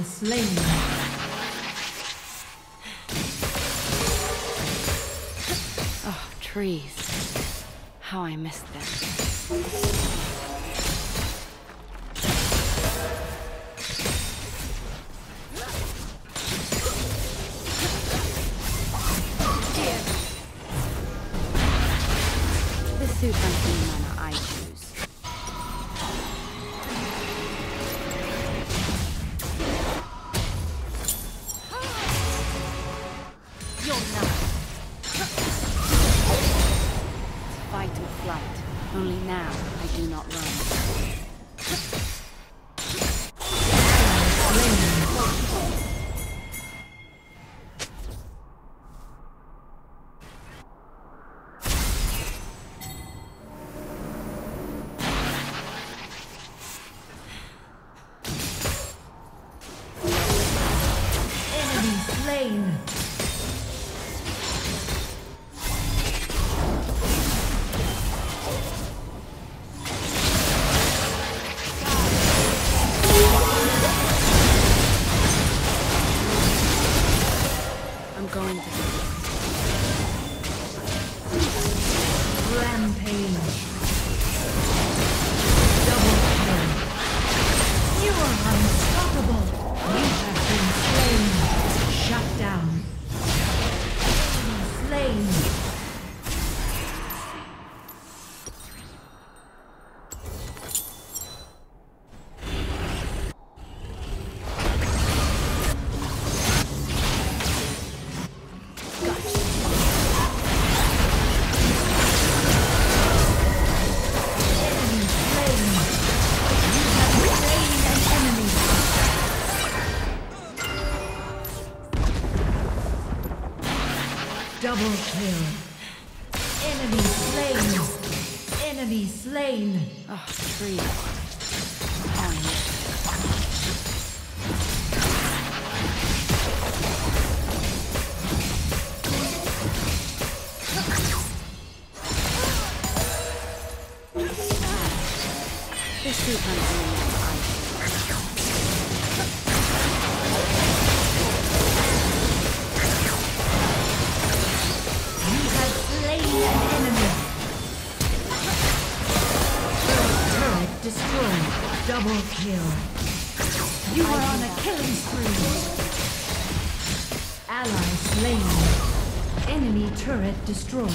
been slain. Oh, trees. How I missed them. Dear. I'm freeze. destroyed. Double kill. You are on a killing spree. Ally slain. Enemy turret destroyed.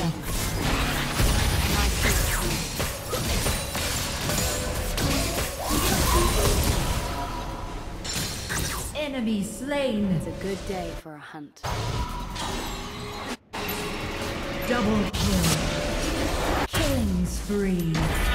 Enemy slain. It's a good day for a hunt. Double kill. Killing spree.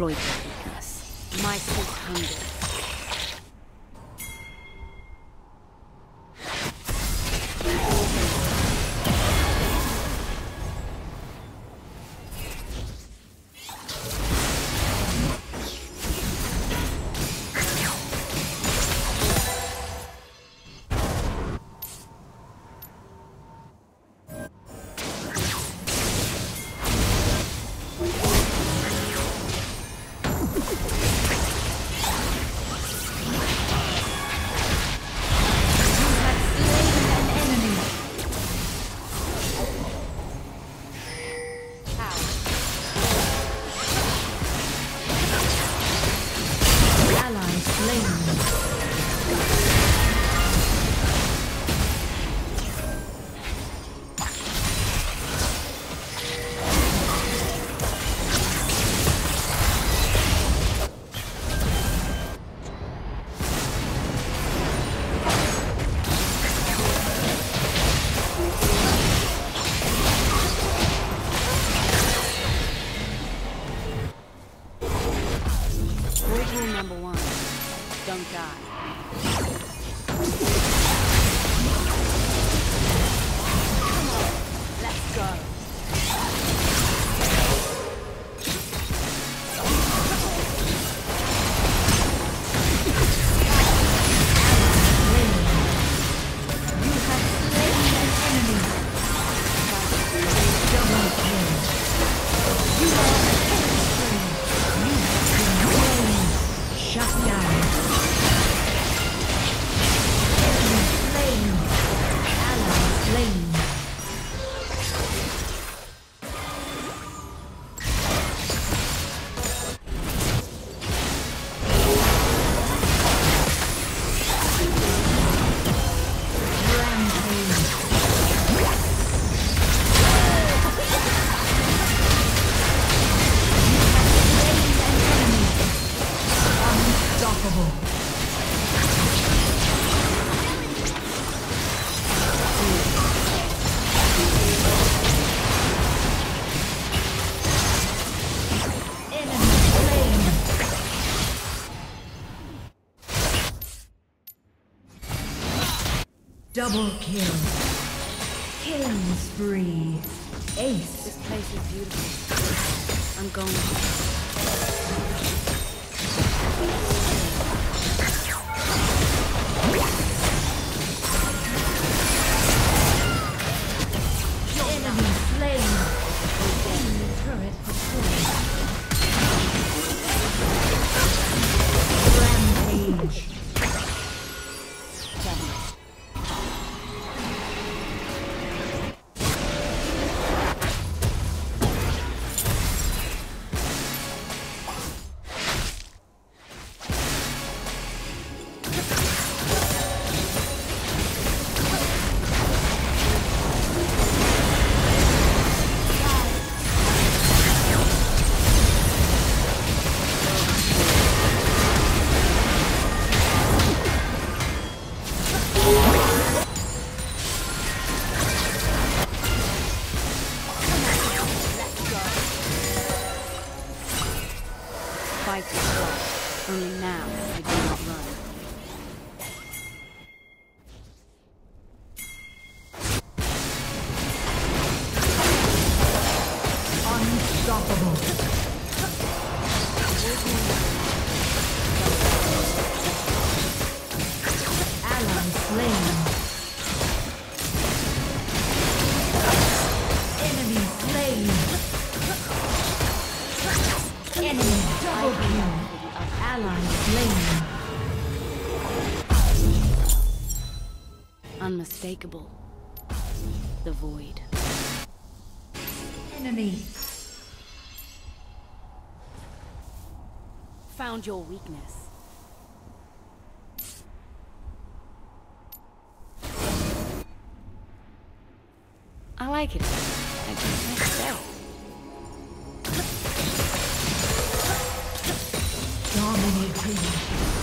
exploit weakness. My sick hunger. die. Come on, let's go. I'm going. Ally slain. Unmistakable. The void. Enemy. Found your weakness. I like it. I just myself. Dominating.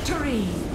Victory!